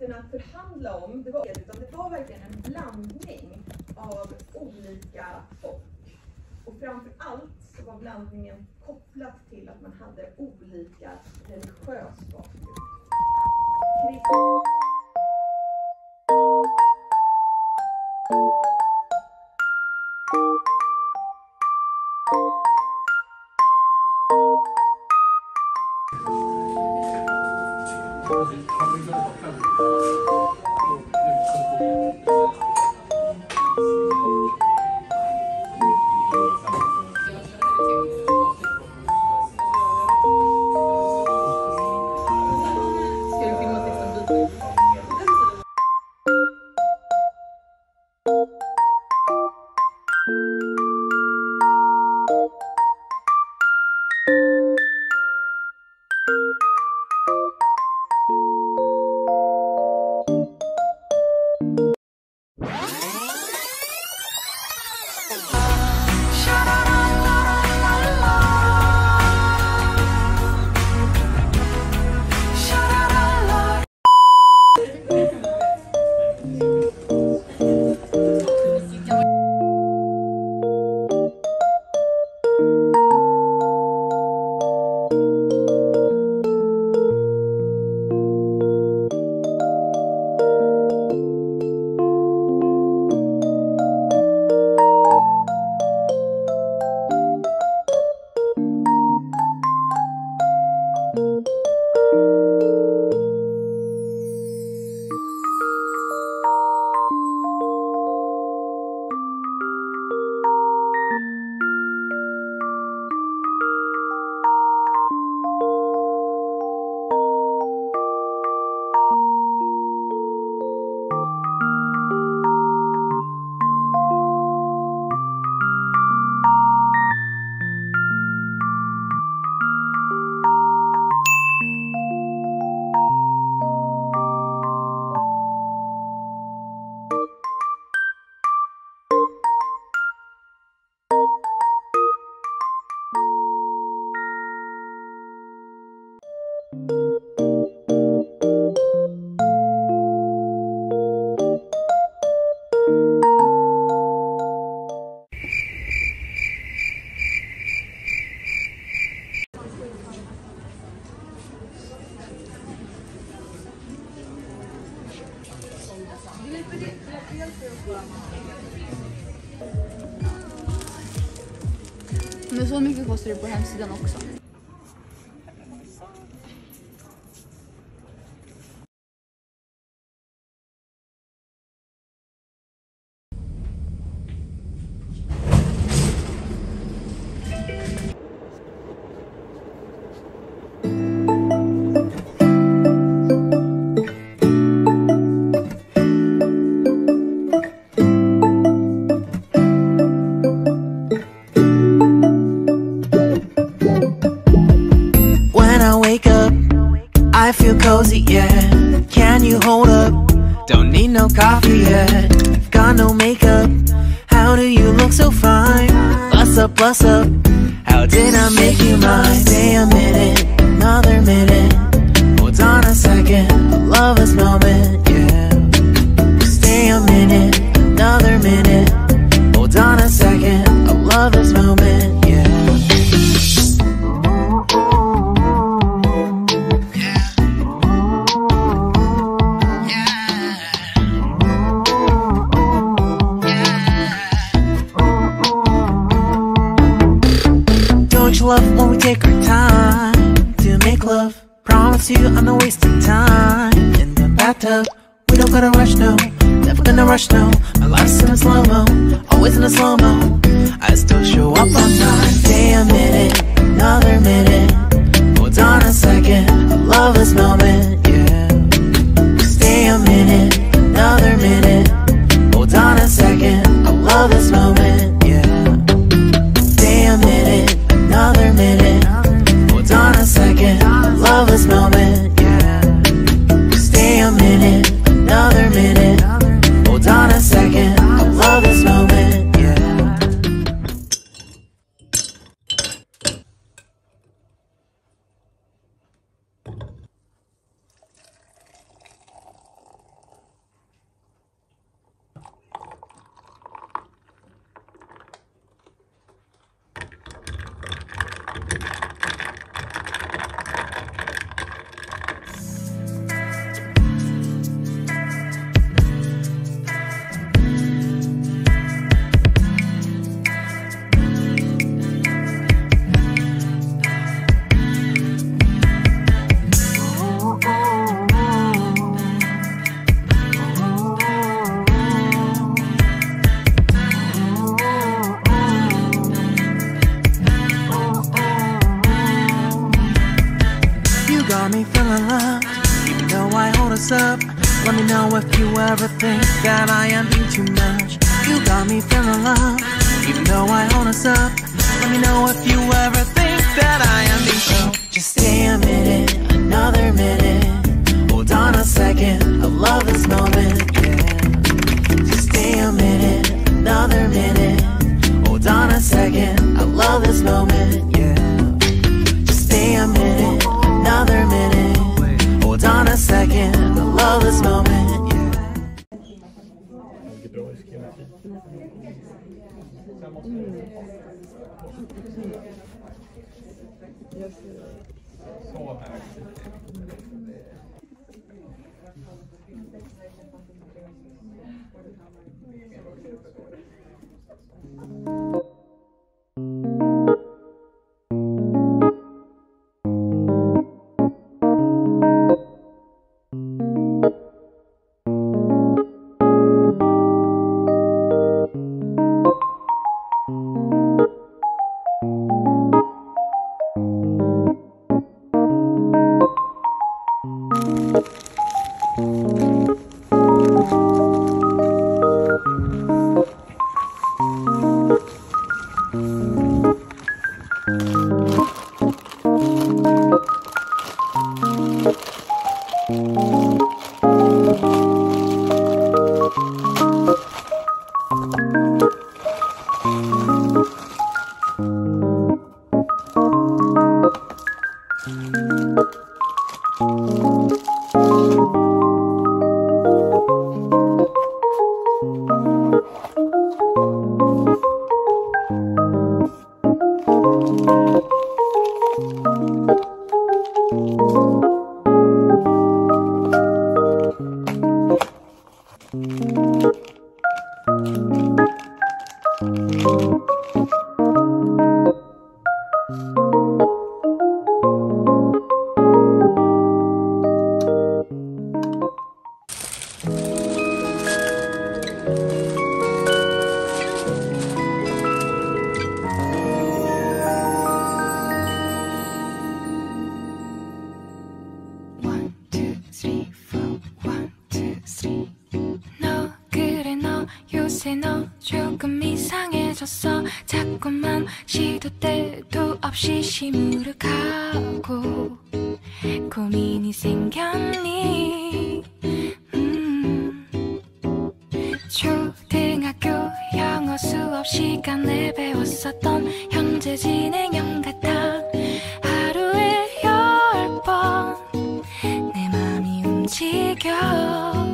makten att förhandla om, det var, utan det var verkligen en blandning av olika folk. Och framför allt så var blandningen kopplat till att man hade olika religiös bakgrund. するボヘムスでの奥さん。moment, yeah. Stay a minute, another minute. Hold on a second, I love this moment feeling love. Even though I hold us up, let me know if you ever think that I am being too much. You got me feeling love. Even though I hold us up, let me know if you ever think that I am being so. Just stay a minute, another minute. Hold on a second, I love this moment. Just stay a minute, another minute. Hold on a second, I love this moment, second, I love this moment. 조금 이상해졌어. 자꾸만 시도 때도 없이 시무룩하고 고민이 생겼니? 음. 초등학교 영어 수업 시간에 배웠었던 현재 진행형 같아. 하루에 열 번 내 맘이 움직여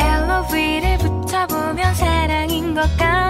LOV를 붙여보면 사랑인 것 같고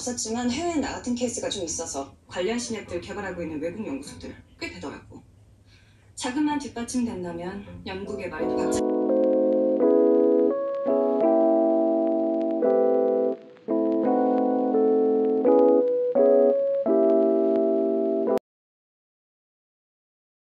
없었지만 해외에 나 같은 케이스가 좀 있어서 관련 신약들 개발하고 있는 외국 연구소들 꽤 되더라고. 자금만 뒷받침된다면 영국의 말도 박차.